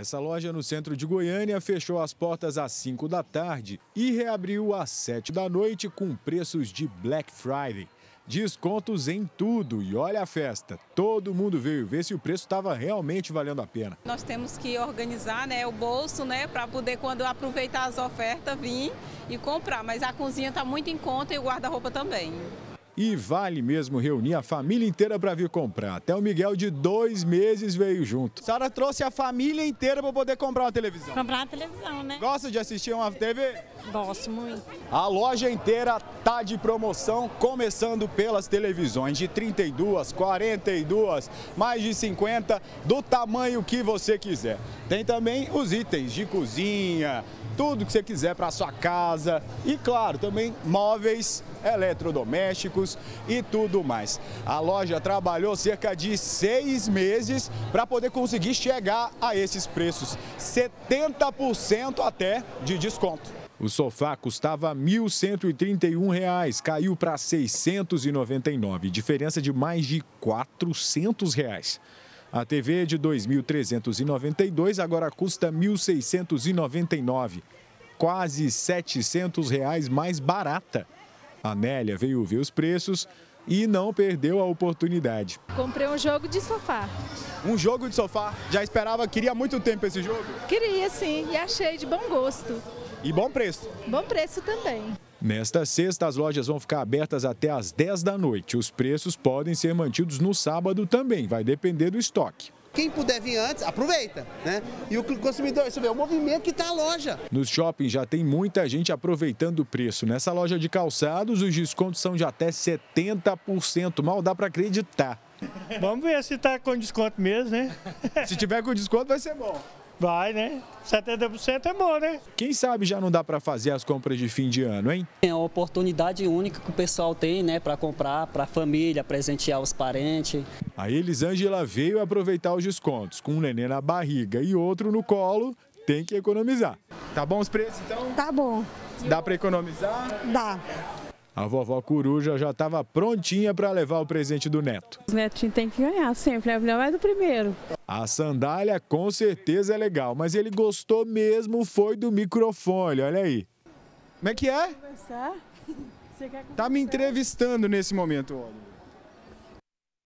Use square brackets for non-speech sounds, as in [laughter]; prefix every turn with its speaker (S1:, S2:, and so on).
S1: Essa loja no centro de Goiânia fechou as portas às 5 da tarde e reabriu às 7 da noite com preços de Black Friday. Descontos em tudo e olha a festa. Todo mundo veio ver se o preço estava realmente valendo a pena.
S2: Nós temos que organizar né, o bolso né, para poder, quando aproveitar as ofertas, vir e comprar. Mas a cozinha está muito em conta e o guarda-roupa também.
S1: E vale mesmo reunir a família inteira para vir comprar. Até o Miguel, de dois meses, veio junto.
S3: A senhora trouxe a família inteira para poder comprar uma televisão.
S4: Comprar uma televisão, né?
S3: Gosta de assistir uma TV?
S4: Gosto muito.
S3: A loja inteira tá de promoção, começando pelas televisões de 32, 42, mais de 50, do tamanho que você quiser. Tem também os itens de cozinha, tudo que você quiser para sua casa e, claro, também móveis, eletrodomésticos e tudo mais. A loja trabalhou cerca de seis meses para poder conseguir chegar a esses preços, 70% até de desconto.
S1: O sofá custava R$ 1.131, caiu para R$ 699, diferença de mais de 400 reais. A TV de 2.392 agora custa 1.699, quase 700 reais mais barata. A Nélia veio ver os preços e não perdeu a oportunidade.
S5: Comprei um jogo de sofá.
S3: Um jogo de sofá? Já esperava, queria há muito tempo esse jogo?
S5: Queria sim, e achei de bom gosto.
S3: E bom preço.
S5: Bom preço também.
S1: Nesta sexta, as lojas vão ficar abertas até às 10 da noite. Os preços podem ser mantidos no sábado também, vai depender do estoque.
S6: Quem puder vir antes, aproveita, né? E o consumidor, você vê, o movimento que está a loja.
S1: Nos shoppings já tem muita gente aproveitando o preço. Nessa loja de calçados, os descontos são de até 70%. Mal dá para acreditar.
S7: Vamos ver se está com desconto mesmo, né?
S3: se tiver com desconto, vai ser bom.
S7: Vai, né? 70% é bom, né?
S1: Quem sabe já não dá para fazer as compras de fim de ano, hein?
S8: É uma oportunidade única que o pessoal tem, né, para comprar para a família, presentear os parentes.
S1: A Elisângela veio aproveitar os descontos. Com um neném na barriga e outro no colo, tem que economizar.
S3: Tá bom os preços, então?
S5: Tá bom.
S3: Dá para economizar?
S5: Dá.
S1: A vovó Coruja já estava prontinha para levar o presente do neto.
S5: Os netinhos têm que ganhar sempre, né? Não é do primeiro.
S1: A sandália com certeza é legal, mas ele gostou mesmo foi do microfone, olha aí.
S3: Como é que é?
S5: Conversar? [laughs] Você quer
S3: Tá me entrevistando nesse momento, Olho.